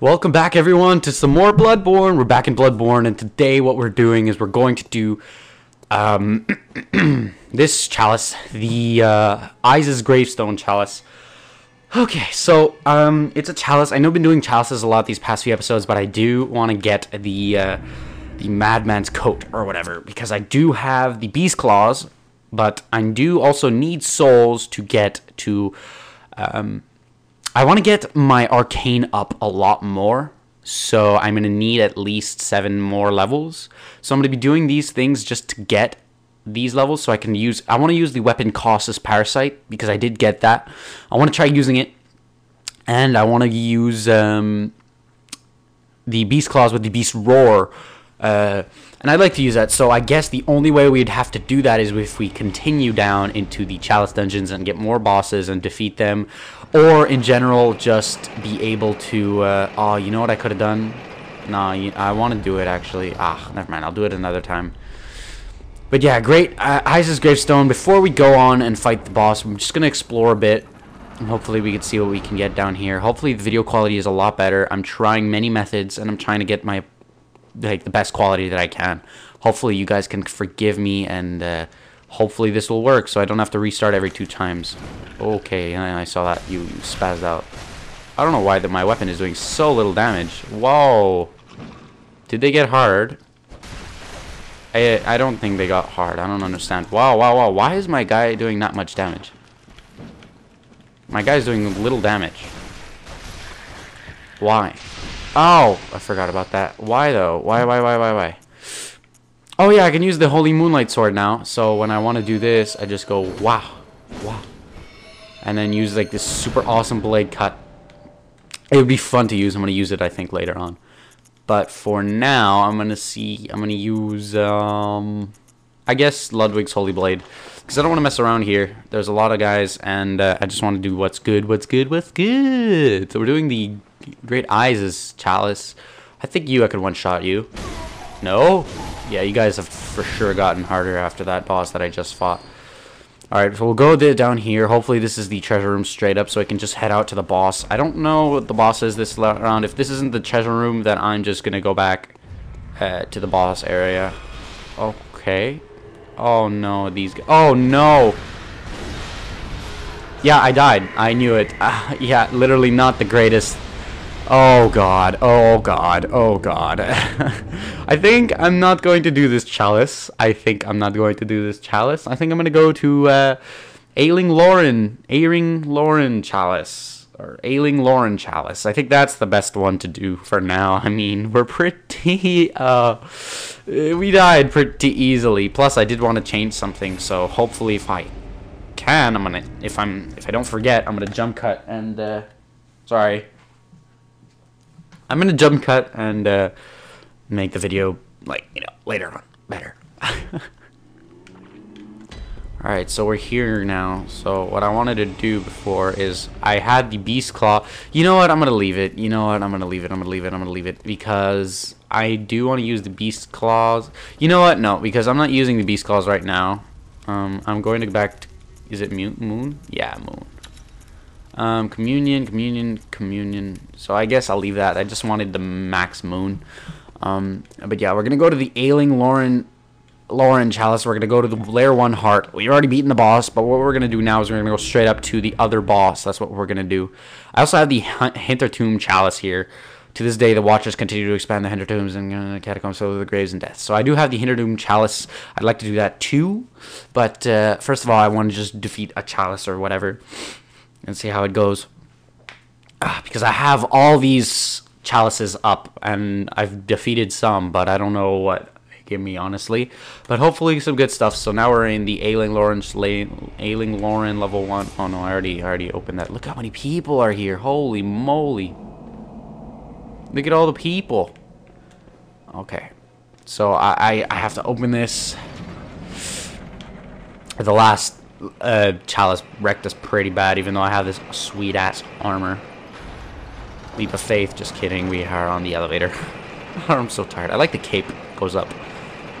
Welcome back, everyone, to some more Bloodborne. We're back in Bloodborne, and today what we're doing is we're going to do um, this chalice, the uh, Gravestone chalice. Okay, so um, it's a chalice. I know I've been doing chalices a lot these past few episodes, but I do want to get the uh, the Madman's coat or whatever because I do have the Beast Claws, but I do also need souls to get to. Um, I want to get my arcane up a lot more. So I'm going to need at least seven more levels. So I'm going to be doing these things just to get these levels so I can use... I want to use the weapon Casus Parasite because I did get that. I want to try using it. And I want to use um, the Beast Claws with the Beast Roar. Uh, and I'd like to use that. So I guess the only way we'd have to do that is if we continue down into the Chalice dungeons and get more bosses and defeat them or in general just be able to uh, oh you know what I could have done no I want to do it actually. Ah never mind. I'll do it another time. But yeah great uh, gravestone before we go on and fight the boss I'm just gonna explore a bit hopefully we can see what we can get down here. Hopefully the video quality is a lot better. I'm trying many methods and I'm trying to get my like the best quality that I can hopefully you guys can forgive me and uh, Hopefully this will work so I don't have to restart every two times. Okay, I saw that. You, spazzed out. I don't know why the, my weapon is doing so little damage. Whoa. Did they get hard? I, I don't think they got hard. I don't understand. Wow, wow, wow. Why is my guy doing that much damage? My guy's doing little damage. Why? Oh, I forgot about that. Why though? Why, why, why, why, why? Oh yeah, I can use the Holy Moonlight Sword now. So when I want to do this, I just go, wow, wow. And then use like this super awesome blade cut. It would be fun to use. I'm going to use it, I think, later on. But for now, I'm going to see, I'm going to use, um, I guess Ludwig's Holy Blade. Because I don't want to mess around here. There's a lot of guys, and uh, I just want to do what's good, what's good, what's good. So we're doing the Great Eyes' is Chalice. I think you, I could one-shot you. No? yeah, you guys have for sure gotten harder after that boss that I just fought. Alright, so we'll go down here. Hopefully this is the treasure room straight up so I can just head out to the boss. I don't know what the boss is this round. If this isn't the treasure room, then I'm just going to go back uh, to the boss area. Okay. Oh no, these. Oh no! Yeah, I died. I knew it. Uh, yeah, literally not the greatest Oh god, oh god, oh god. I think I'm not going to do this chalice. I think I'm not going to do this chalice. I think I'm going to go to uh, Ailing Loran, Ailing Loran chalice. Or Ailing Loran chalice. I think that's the best one to do for now. I mean, we're pretty, uh, we died pretty easily. Plus, I did want to change something, so hopefully if I can, I'm gonna, if I'm, if I don't forget, I'm gonna jump cut and, uh, sorry. I'm gonna jump cut and uh, make the video like you know later on better. Alright, so we're here now. So what I wanted to do before is I had the Beast Claw. You know what? I'm going to leave it. You know what? I'm going to leave it. I'm going to leave it. I'm going to leave it because I do want to use the Beast Claws. You know what? No, because I'm not using the Beast Claws right now. Um, I'm going to go back to... Is it Moon? Yeah, Moon. Um, communion, communion, communion. So I guess I'll leave that. I just wanted the max moon. Um, but yeah, we're gonna go to the Ailing Loran Loran Chalice. We're gonna go to the layer One Heart. We've already beaten the boss, but what we're gonna do now is we're gonna go straight up to the other boss. That's what we're gonna do. I also have the Hinter Tomb Chalice here. To this day, the Watchers continue to expand the Hinter Tombs and uh, catacombs with the graves and deaths. So I do have the Hinter Tomb Chalice. I'd like to do that too, but uh, first of all, I want to just defeat a Chalice or whatever and see how it goes. Uh, because I have all these chalices up, and I've defeated some, but I don't know what give me honestly. But hopefully some good stuff. So now we're in the Ailing Loran Ailing Loran level one. Oh no, I already I already opened that. Look how many people are here. Holy moly. Look at all the people. Okay. So I, I, I have to open this. The last uh, Chalice wrecked us pretty bad, even though I have this sweet-ass armor. Leap of faith, just kidding, we are on the elevator. I'm so tired. I like the cape, goes up.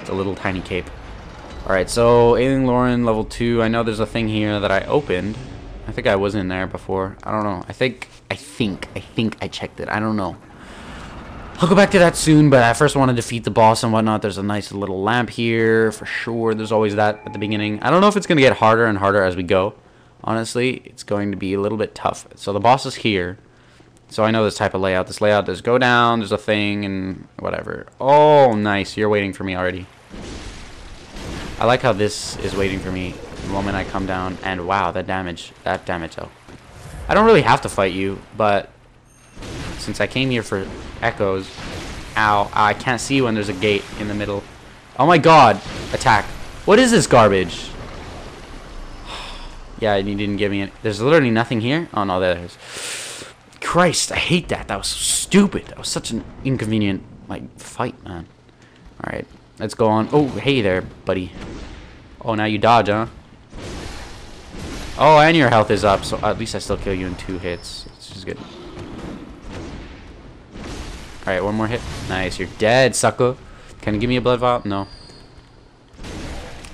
It's a little tiny cape. Alright, so Ailing Loran, level 2. I know there's a thing here that I opened. I think I was in there before. I don't know. I think, I think, I think I checked it. I don't know. I'll go back to that soon, but I first want to defeat the boss and whatnot. There's a nice little lamp here, for sure. There's always that at the beginning. I don't know if it's going to get harder and harder as we go. Honestly, it's going to be a little bit tough. So the boss is here. So I know this type of layout. This layout does go down, there's a thing, and whatever. Oh, nice. You're waiting for me already. I like how this is waiting for me the moment I come down. And wow, that damage. That damage, though. I don't really have to fight you, but since I came here for echoes, ow, I can't see when there's a gate in the middle. Oh my god, attack. What is this garbage? yeah, you didn't give me any. There's literally nothing here. Oh no, there is. Christ, I hate that. That was so stupid. That was such an inconvenient like fight, man. All right, let's go on. Oh, hey there, buddy. Oh, now you dodge, huh? Oh, and your health is up, so at least I still kill you in two hits. Which is good. Alright, one more hit. Nice, you're dead, sucker. Can you give me a blood vial? No.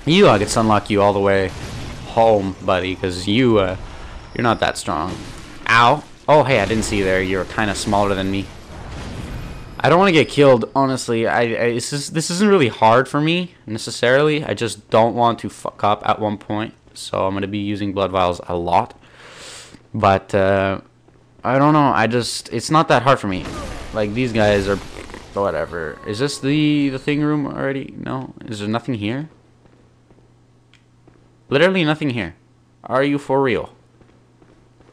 You, I could unlock you all the way home, buddy, because you, uh, you're not that strong. Ow. Oh, hey, I didn't see you there. You're kind of smaller than me. I don't want to get killed, honestly. I, I this, is, this isn't really hard for me, necessarily. I just don't want to fuck up at one point so I'm going to be using blood vials a lot. But, uh, I don't know, I just, it's not that hard for me. Like, these guys are, whatever. Is this the, the thing room already? No? Is there nothing here? Literally nothing here. Are you for real?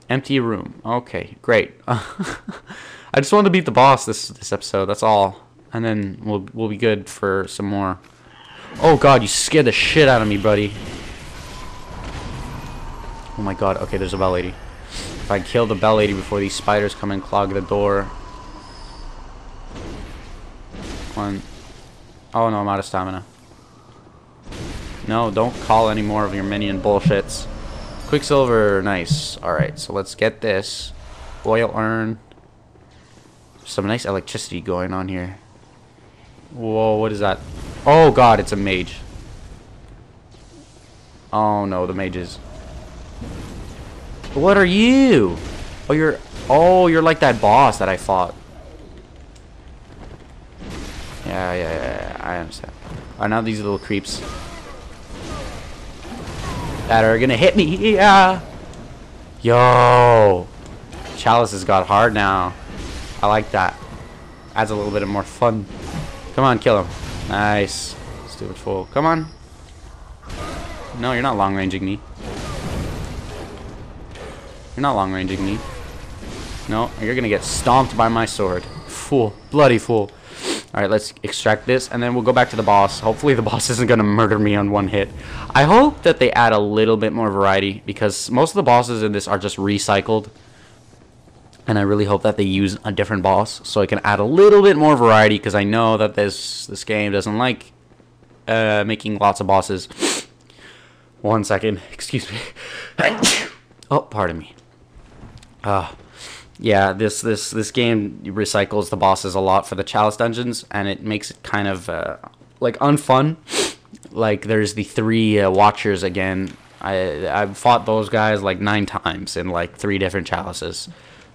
Empty room. Okay, great. I just wanted to beat the boss this this episode. That's all, and then we'll we'll be good for some more. Oh God, you scared the shit out of me, buddy. Oh my god, okay, there's a bell lady. If I kill the bell lady before these spiders come and clog the door. One. Oh no, I'm out of stamina. No, don't call any more of your minion bullshits. Quicksilver, nice. Alright, so let's get this. Oil urn. Some nice electricity going on here. Whoa, what is that? Oh god, it's a mage. Oh no, the mages. What are you? Oh, you're... Oh, you're like that boss that I fought. Yeah, yeah, yeah, I understand. Oh, now these little creeps. That are gonna hit me. Yeah. Yo. Chalice has got hard now. I like that. Adds a little bit of more fun. Come on, kill him. Nice. Stupid fool. Come on. No, you're not long ranging me. You're not long ranging me. No, you're gonna get stomped by my sword. Fool. Bloody fool. Alright, let's extract this, and then we'll go back to the boss. Hopefully the boss isn't gonna murder me on one hit. I hope that they add a little bit more variety, because most of the bosses in this are just recycled. And I really hope that they use a different boss, so I can add a little bit more variety, because I know that this, this game doesn't like uh, making lots of bosses. One second, excuse me. oh, pardon me. Uh, yeah, this this this game recycles the bosses a lot for the chalice dungeons, and it makes it kind of uh, like unfun. Like there's the three uh, watchers again. I I've fought those guys like nine times in like three different chalices.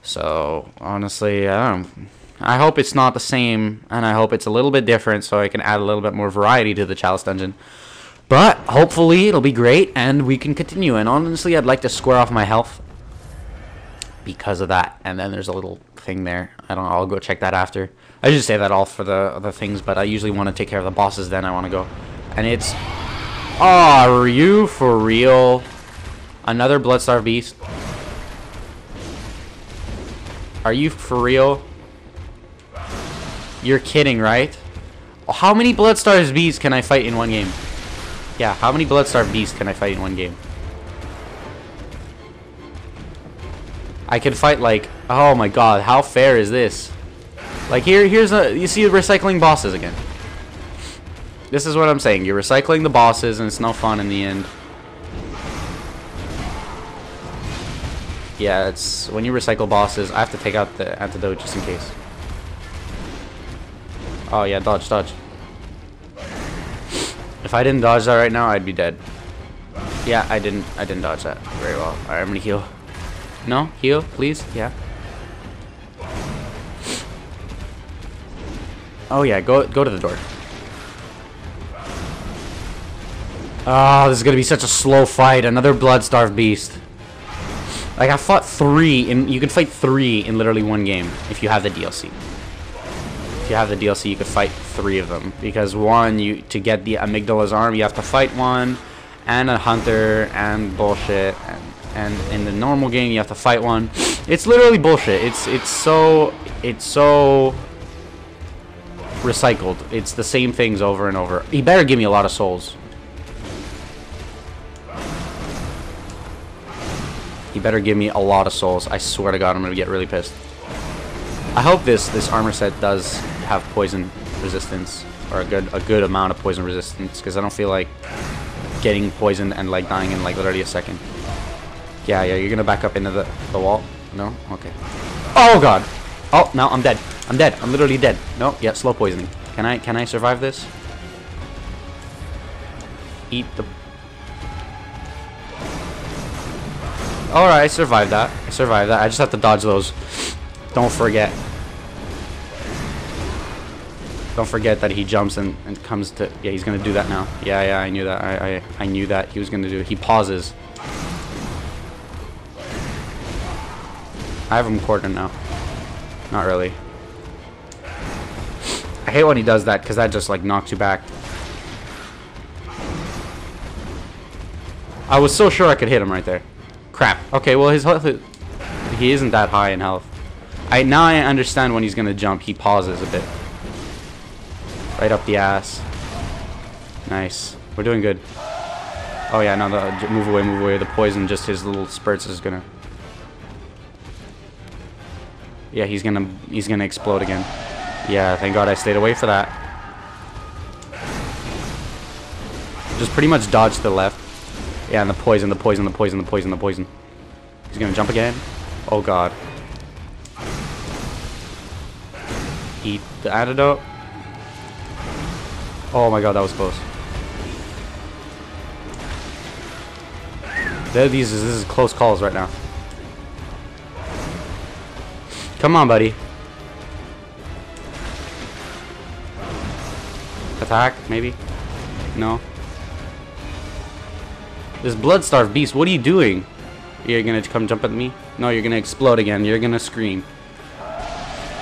So honestly, I. I hope it's not the same, and I hope it's a little bit different, so I can add a little bit more variety to the chalice dungeon. But hopefully it'll be great, and we can continue. And honestly, I'd like to square off my health because of that. And then there's a little thing there. I don't know. I'll go check that after. I just say that all for the other things, but I usually want to take care of the bosses. Then I want to go. And it's... Oh, are you for real? Another Blood-starved Beast? Are you for real? You're kidding, right? How many Blood-starved Beasts can I fight in one game? Yeah, how many Blood-starved Beasts can I fight in one game? I can fight like, oh my god, how fair is this? Like here, here's a, you see recycling bosses again. This is what I'm saying. You're recycling the bosses and it's no fun in the end. Yeah, it's, when you recycle bosses, I have to take out the antidote just in case. Oh yeah, dodge, dodge. If I didn't dodge that right now, I'd be dead. Yeah, I didn't, I didn't dodge that very well. Alright, I'm gonna heal. No? Heal, please? Yeah. Oh yeah, go go to the door. Oh, this is gonna be such a slow fight. Another blood-starved beast. Like I fought three, and you can fight three in literally one game if you have the DLC. If you have the DLC, you could fight three of them because one, you to get the amygdala's arm, you have to fight one, and a hunter, and bullshit, and, and in the normal game, you have to fight one. It's literally bullshit. It's it's so it's so recycled. It's the same things over and over. He better give me a lot of souls. He better give me a lot of souls. I swear to God, I'm gonna get really pissed. I hope this this armor set does have poison resistance or a good a good amount of poison resistance because I don't feel like getting poisoned and like dying in like literally a second. Yeah, yeah, you're gonna back up into the the wall. No, okay. Oh God. Oh, no, I'm dead. I'm dead. I'm literally dead. No, yeah, slow poisoning. Can I can I survive this? Eat the Alright, I survived that. I survived that. I just have to dodge those. Don't forget. Don't forget that he jumps and, and comes to... Yeah, he's to do that now. Yeah, yeah, I knew that. I, I, I knew that he was to do it. He pauses. I have him cornered now. Not really. I hate when he does that because that just like knocks you back. I was so sure I could hit him right there. Crap. Okay, well his health, he isn't that high in health. I now I understand when he's gonna jump. He pauses a bit. Right up the ass. Nice. We're doing good. Oh yeah, no, the, move away, move away. The poison, just his little spurts is gonna. Yeah, he's gonna he's gonna explode again. Yeah, thank God I stayed away for that. Just pretty much dodge to the left. Yeah, and the poison, the poison, the poison, the poison, the poison. He's gonna jump again. Oh god. Eat the antidote. Oh my god, that was close. These this is close calls right now. Come on, buddy. Attack, maybe? No. This blood-starved beast, what are you doing? You're gonna come jump at me? No, you're gonna explode again. You're gonna scream.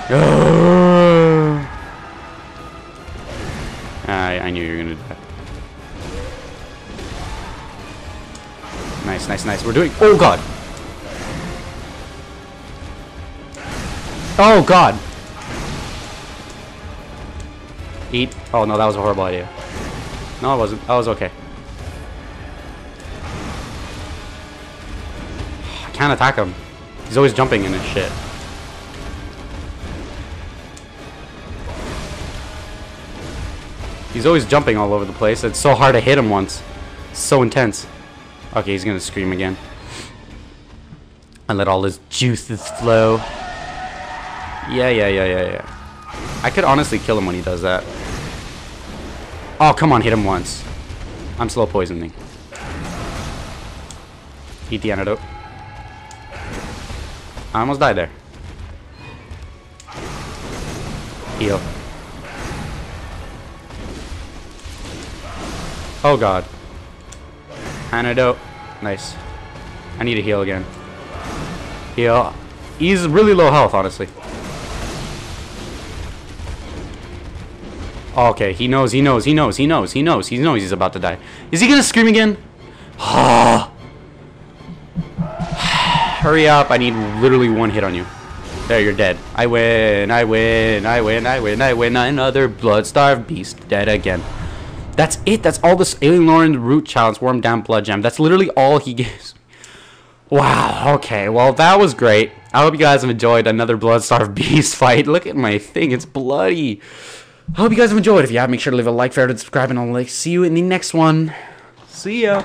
I, I knew you were gonna that. Nice, nice, nice. We're doing... Oh, God! Oh, God! Eat. Oh, no, that was a horrible idea. No, it wasn't. Oh, that was okay. I can't attack him. He's always jumping in his shit. He's always jumping all over the place. It's so hard to hit him once. So intense. Okay, he's gonna scream again. And let all his juices flow. Yeah, yeah, yeah, yeah, yeah. I could honestly kill him when he does that. Oh, come on, hit him once. I'm slow poisoning. Eat the antidote. I almost died there. Heal. Oh god. Antidote. Nice. I need to heal again. Heal. He's really low health, honestly. Okay, he knows, he knows, he knows, he knows, he knows, he knows he's about to die. Is he gonna scream again? Hurry up. I need literally one hit on you. There, you're dead. I win. I win. I win. I win. I win. Another blood-starved beast. Dead again. That's it. That's all this Ailing Loran root challenge. Worm down blood gem. That's literally all he gives. Wow. Okay. Well, that was great. I hope you guys have enjoyed another blood-starved beast fight. Look at my thing. It's bloody. I hope you guys have enjoyed. If you have, make sure to leave a like, favorite, and subscribe, and I'll see you in the next one. See ya.